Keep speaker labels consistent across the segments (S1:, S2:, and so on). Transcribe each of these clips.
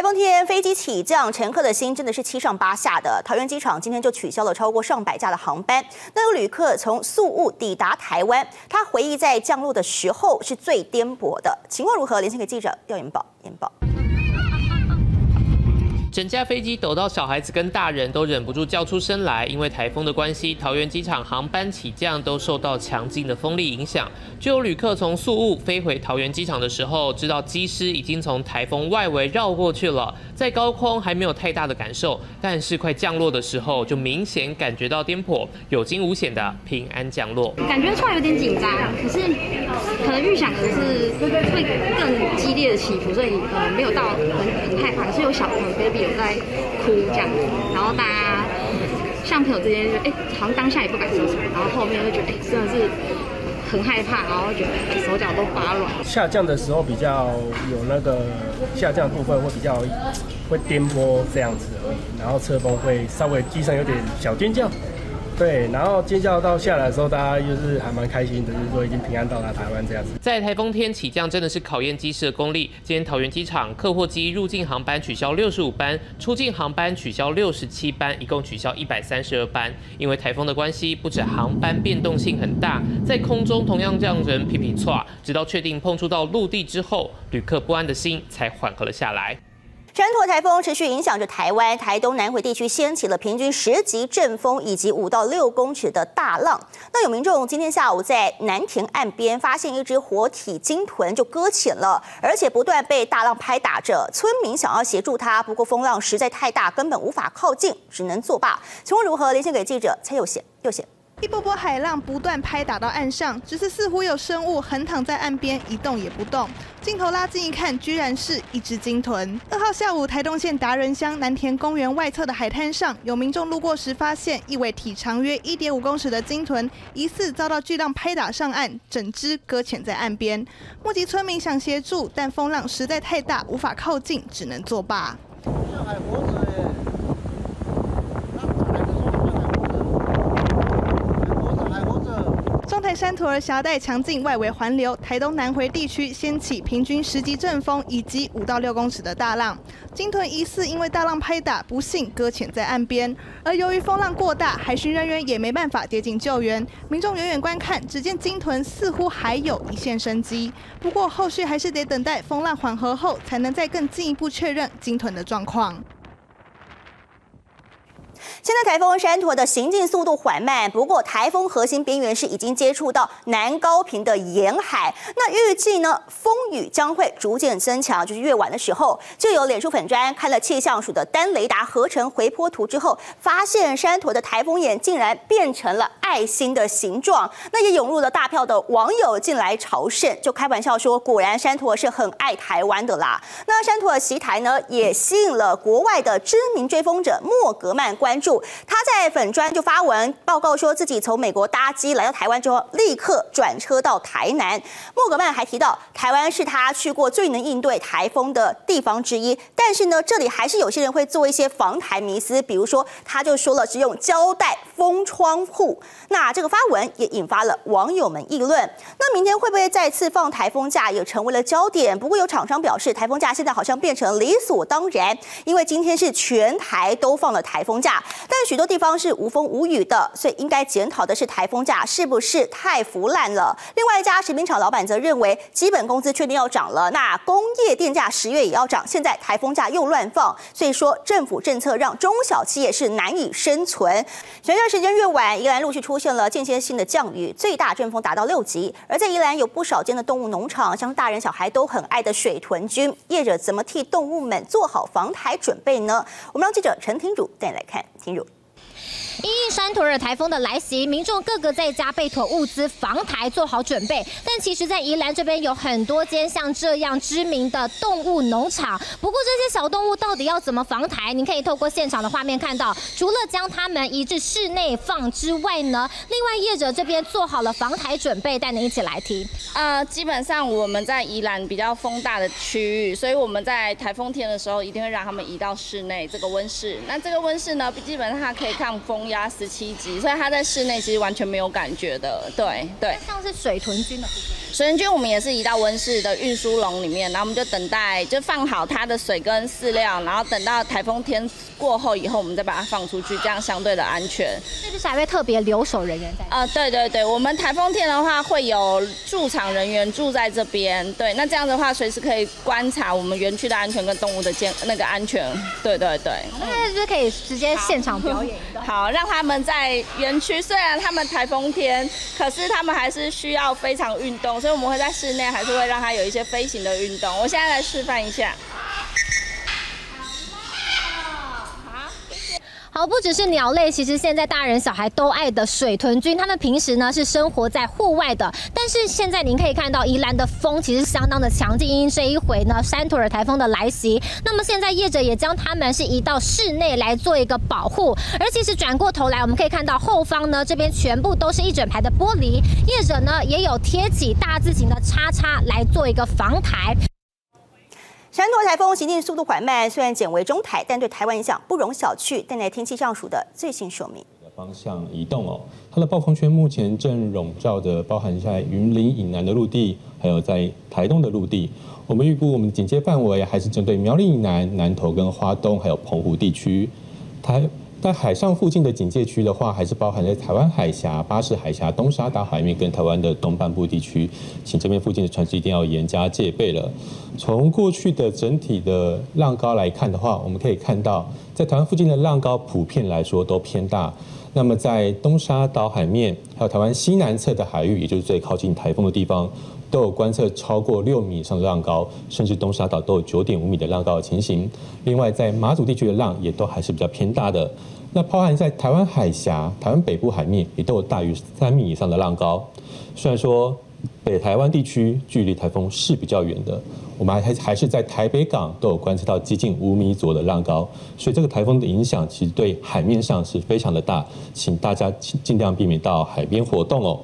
S1: 台风天飞机起降，乘客的心真的是七上八下的。桃园机场今天就取消了超过上百架的航班。那有旅客从宿务抵达台湾，他回忆在降落的时候是最颠簸的。情况如何？连线给记者调研报，研报。
S2: 整架飞机抖到小孩子跟大人都忍不住叫出声来，因为台风的关系，桃园机场航班起降都受到强劲的风力影响。就有旅客从宿务飞回桃园机场的时候，知道机师已经从台风外围绕过去了，在高空还没有太大的感受，但是快降落的时候就明显感觉到颠簸，有惊无险的平安降落。
S3: 感觉出来有点紧张，可是可能预想的是会更激烈的起伏，所以呃没有到很很害怕，可是有小朋友 baby。有在哭这样，然后大家像朋友之间就哎，好像当下也不敢说什么，然后后面就觉得哎，真的是很害怕，然后觉得手脚都发软。
S4: 下降的时候比较有那个下降部分会比较会颠簸这样子而已，然后车风会稍微机上有点小尖叫。对，然后尖叫到下来的时候，大家就是还蛮开心的，就是说已经平安到达台湾这样子。
S2: 在台风天起降真的是考验机师的功力。今天桃园机场客货机入境航班取消六十五班，出境航班取消六十七班，一共取消一百三十二班。因为台风的关系，不止航班变动性很大，在空中同样让人皮皮错，直到确定碰触到陆地之后，旅客不安的心才缓和了下来。
S1: 山陀台风持续影响着台湾台东南回地区，掀起了平均十级阵风以及五到六公尺的大浪。那有民众今天下午在南田岸边发现一只活体鲸豚，就搁浅了，而且不断被大浪拍打着。村民想要协助它，不过风浪实在太大，根本无法靠近，只能作罢。情况如何？连线给记者蔡佑贤，佑贤。
S5: 一波波海浪不断拍打到岸上，只是似乎有生物横躺在岸边，一动也不动。镜头拉近一看，居然是一只鲸豚。二号下午，台东县达人乡南田公园外侧的海滩上，有民众路过时发现一尾体长约一点五公尺的鲸豚，疑似遭到巨浪拍打上岸，整只搁浅在岸边。目击村民想协助，但风浪实在太大，无法靠近，只能作罢。台山土儿狭带强劲外围环流，台东南回地区掀起平均十级阵风以及五到六公尺的大浪。鲸豚疑似因为大浪拍打，不幸搁浅在岸边。而由于风浪过大，海巡人员也没办法接近救援。民众远远观看，只见鲸豚似乎还有一线生机。不过后续还是得等待风浪缓和后，才能再更进一步确认鲸豚的状况。
S1: 现在台风山陀的行进速度缓慢，不过台风核心边缘是已经接触到南高平的沿海。那预计呢，风雨将会逐渐增强，就是越晚的时候，就有脸书粉砖看了气象署的单雷达合成回波图之后，发现山陀的台风眼竟然变成了爱心的形状。那也涌入了大票的网友进来朝圣，就开玩笑说，果然山陀是很爱台湾的啦。那山陀的席台呢，也吸引了国外的知名追风者莫格曼关注。他在粉专就发文报告说自己从美国搭机来到台湾之后，立刻转车到台南。莫格曼还提到，台湾是他去过最能应对台风的地方之一。但是呢，这里还是有些人会做一些防台迷思，比如说他就说了是用胶带封窗户。那这个发文也引发了网友们议论。那明天会不会再次放台风假，也成为了焦点。不过有厂商表示，台风假现在好像变成理所当然，因为今天是全台都放了台风假。但许多地方是无风无雨的，所以应该检讨的是台风假是不是太腐烂了。另外一家食品厂老板则认为，基本工资确定要涨了，那工业电价十月也要涨，现在台风假又乱放，所以说政府政策让中小企业是难以生存。随着时间越晚，宜兰陆续出现了间歇性的降雨，最大阵风达到六级。而在宜兰有不少间的动物农场，像大人小孩都很爱的水豚君，业者怎么替动物们做好防台准备呢？我们让记者陈庭儒带你来看。
S6: 因应山土尔台风的来袭，民众个个在家备妥物资防台，做好准备。但其实，在宜兰这边有很多间像这样知名的动物农场。不过，这些小动物到底要怎么防台？您可以透过现场的画面看到，除了将它们移至室内放之外呢，另外业者这边做好了防台准备，带您一起来听。
S7: 呃，基本上我们在宜兰比较风大的区域，所以我们在台风天的时候一定会让他们移到室内这个温室。那这个温室呢，基本上它可以抗风。压十七级，所以它在室内其实完全没有感觉的。对对，
S6: 像是水豚菌的部分。
S7: 水豚菌我们也是移到温室的运输笼里面，然后我们就等待，就放好它的水跟饲料，然后等到台风天过后以后，我们再把它放出去，这样相对的安全。
S6: 那就是还会特别留守人员在？
S7: 呃，对对对，我们台风天的话会有驻场人员住在这边，对，那这样的话随时可以观察我们园区的安全跟动物的健那个安全。对对对，
S6: 那是不是可以直接现场表演？
S7: 好，让他们在园区，虽然他们台风天，可是他们还是需要非常运动，所以我们会在室内还是会让他有一些飞行的运动。我现在来示范一下。
S6: 好，不只是鸟类，其实现在大人小孩都爱的水豚菌，它们平时呢是生活在户外的。但是现在您可以看到，宜兰的风其实相当的强劲，因这一回呢山图尔台风的来袭。那么现在业者也将它们是移到室内来做一个保护。而其实转过头来，我们可以看到后方呢这边全部都是一整排的玻璃，业者呢也有贴起大字型的叉叉来做一个防台。
S1: 山托台风行进速度缓慢，虽然减为中台，但对台湾影响不容小觑。带来天气上署的最新说明。
S8: 方向移动哦，它的暴风圈目前正笼罩着包含在云林以南的陆地，还有在台东的陆地。我们预估我们警戒范围还是针对苗栗以南、南投跟花东，还有澎湖地区。台在海上附近的警戒区的话，还是包含在台湾海峡、巴士海峡、东沙岛海面跟台湾的东半部地区，请这边附近的船只一定要严加戒备了。从过去的整体的浪高来看的话，我们可以看到，在台湾附近的浪高普遍来说都偏大。那么在东沙岛海面，还有台湾西南侧的海域，也就是最靠近台风的地方，都有观测超过六米以上的浪高，甚至东沙岛都有九点五米的浪高的情形。另外，在马祖地区的浪也都还是比较偏大的。那包含在台湾海峡、台湾北部海面，也都有大于三米以上的浪高。虽然说北台湾地区距离台风是比较远的，我们还还是在台北港都有观测到接近五米左右的浪高，所以这个台风的影响其实对海面上是非常的大，请大家尽量避免到海边活动哦。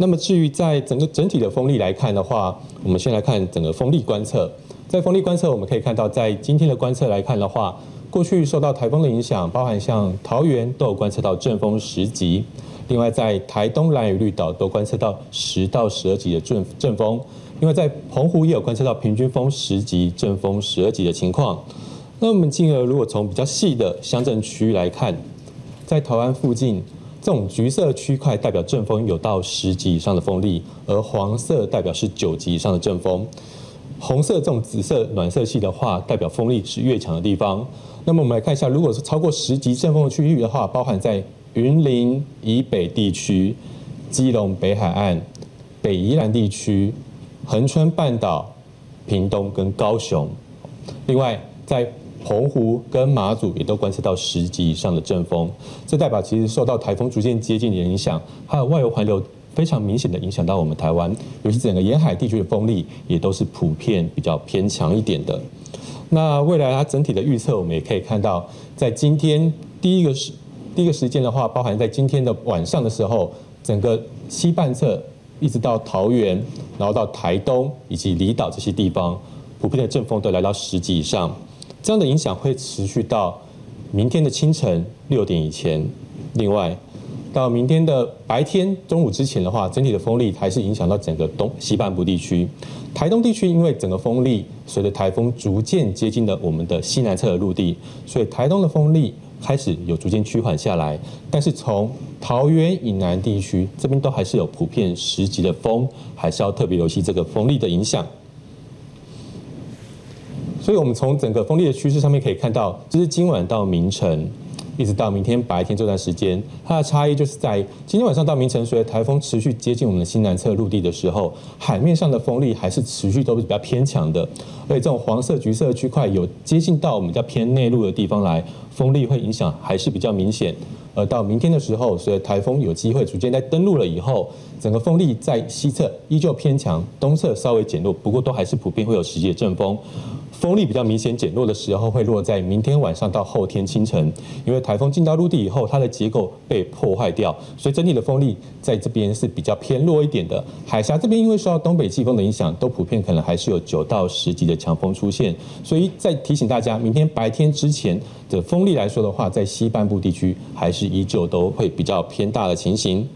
S8: 那么至于在整个整体的风力来看的话，我们先来看整个风力观测。在风力观测，我们可以看到，在今天的观测来看的话，过去受到台风的影响，包含像桃园都有观测到阵风十级，另外在台东蓝屿绿岛都观测到十到十二级的阵阵风，另外在澎湖也有观测到平均风十级、阵风十二级的情况。那我们进而如果从比较细的乡镇区域来看，在台湾附近，这种橘色区块代表阵风有到十级以上的风力，而黄色代表是九级以上的阵风。红色这种紫色暖色系的话，代表风力是越强的地方。那么我们来看一下，如果是超过十级阵风的区域的话，包含在云林以北地区、基隆北海岸、北宜兰地区、恒春半岛、屏东跟高雄。另外，在澎湖跟马祖也都观测到十级以上的阵风，这代表其实受到台风逐渐接近的影响，还有外围环流。非常明显的影响到我们台湾，尤其整个沿海地区的风力也都是普遍比较偏强一点的。那未来它整体的预测，我们也可以看到，在今天第一个时第一个时间的话，包含在今天的晚上的时候，整个西半侧一直到桃园，然后到台东以及离岛这些地方，普遍的阵风都来到十级以上。这样的影响会持续到明天的清晨六点以前。另外。到明天的白天中午之前的话，整体的风力还是影响到整个东西半部地区。台东地区因为整个风力随着台风逐渐接近了我们的西南侧的陆地，所以台东的风力开始有逐渐趋缓下来。但是从桃园以南地区这边都还是有普遍十级的风，还是要特别留意这个风力的影响。所以我们从整个风力的趋势上面可以看到，就是今晚到明晨。一直到明天白天这段时间，它的差异就是在今天晚上到明晨，随着台风持续接近我们的西南侧陆地的时候，海面上的风力还是持续都是比较偏强的，而且这种黄色、橘色的区块有接近到我们比较偏内陆的地方来，风力会影响还是比较明显。而到明天的时候，随着台风有机会逐渐在登陆了以后，整个风力在西侧依旧偏强，东侧稍微减弱，不过都还是普遍会有十级的阵风。风力比较明显减弱的时候，会落在明天晚上到后天清晨，因为台风进到陆地以后，它的结构被破坏掉，所以整体的风力在这边是比较偏弱一点的。海峡这边因为受到东北季风的影响，都普遍可能还是有九到十级的强风出现，所以在提醒大家，明天白天之前的风力来说的话，在西半部地区还是依旧都会比较偏大的情形。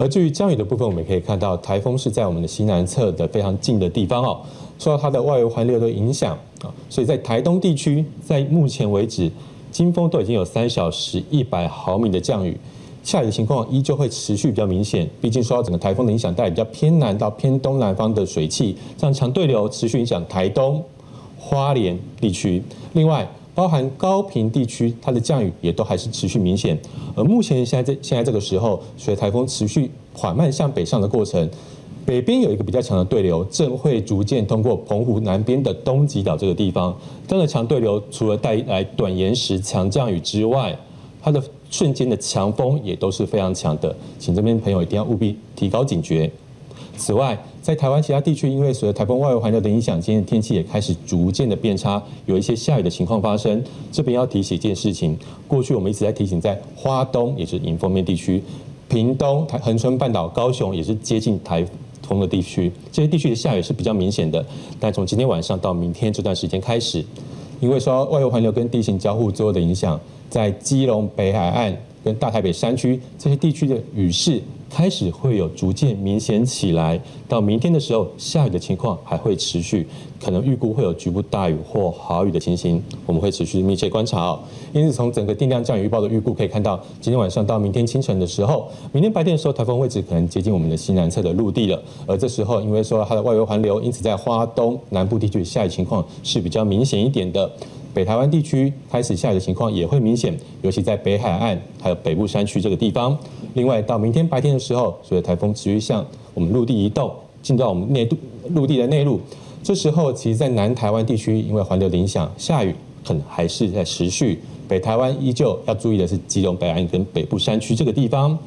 S8: 而至于降雨的部分，我们可以看到台风是在我们的西南侧的非常近的地方哦，受到它的外围环流的影响啊，所以在台东地区，在目前为止，金峰都已经有三小时一百毫米的降雨，下雨的情况依旧会持续比较明显。毕竟受到整个台风的影响，带来比较偏南到偏东南方的水汽，这样强对流持续影响台东、花莲地区。另外，包含高平地区，它的降雨也都还是持续明显。而目前现在这现在这个时候，随台风持续缓慢向北上的过程，北边有一个比较强的对流，正会逐渐通过澎湖南边的东极岛这个地方。这样的强对流除了带来短延时强降雨之外，它的瞬间的强风也都是非常强的，请这边朋友一定要务必提高警觉。此外，在台湾其他地区，因为随着台风外围环流的影响，今天天气也开始逐渐的变差，有一些下雨的情况发生。这边要提醒一件事情，过去我们一直在提醒，在花东也是迎风面地区，屏东、台恒春半岛、高雄也是接近台风的地区，这些地区的下雨是比较明显的。但从今天晚上到明天这段时间开始，因为受外围环流跟地形交互之后的影响，在基隆北海岸跟大台北山区这些地区的雨势。开始会有逐渐明显起来，到明天的时候，下雨的情况还会持续，可能预估会有局部大雨或豪雨的情形，我们会持续密切观察哦。因此，从整个定量降雨预报的预估可以看到，今天晚上到明天清晨的时候，明天白天的时候，台风位置可能接近我们的西南侧的陆地了。而这时候，因为说它的外围环流，因此在花东南部地区下雨情况是比较明显一点的。北台湾地区开始下雨的情况也会明显，尤其在北海岸还有北部山区这个地方。另外，到明天白天的时候，随着台风持续向我们陆地移动，进到我们内陆陆地的内陆，这时候其实，在南台湾地区因为环流影响，下雨可能还是在持续。北台湾依旧要注意的是基隆北岸跟北部山区这个地方。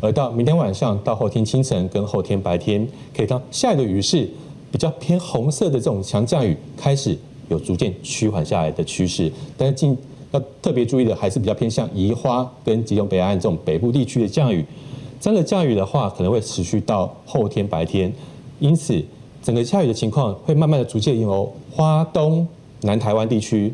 S8: 而到明天晚上到后天清晨跟后天白天，可以看下雨的雨势比较偏红色的这种强降雨开始。有逐渐趋缓下来的趋势，但是近要特别注意的还是比较偏向宜花跟吉隆北岸这种北部地区的降雨。这样的降雨的话，可能会持续到后天白天，因此整个下雨的情况会慢慢的逐渐由花东南台湾地区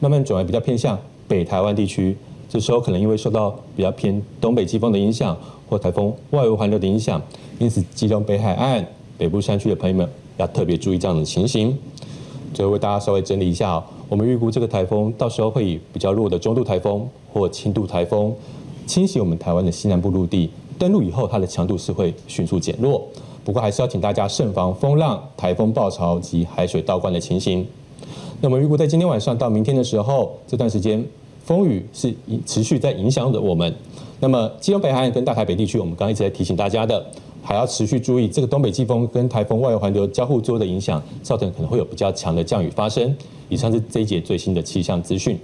S8: 慢慢转为比较偏向北台湾地区。这时候可能因为受到比较偏东北季风的影响或台风外围环流的影响，因此吉隆北海岸北部山区的朋友们要特别注意这样的情形。最后为大家稍微整理一下，我们预估这个台风到时候会以比较弱的中度台风或轻度台风侵袭我们台湾的西南部陆地，登陆以后它的强度是会迅速减弱。不过还是要请大家慎防风浪、台风暴潮及海水倒灌的情形。那么预估在今天晚上到明天的时候，这段时间风雨是持续在影响着我们。那么基隆北海岸跟大台北地区，我们刚刚一直在提醒大家的。还要持续注意这个东北季风跟台风外环流交互作用的影响，造成可能会有比较强的降雨发生。以上是这一节最新的气象资讯。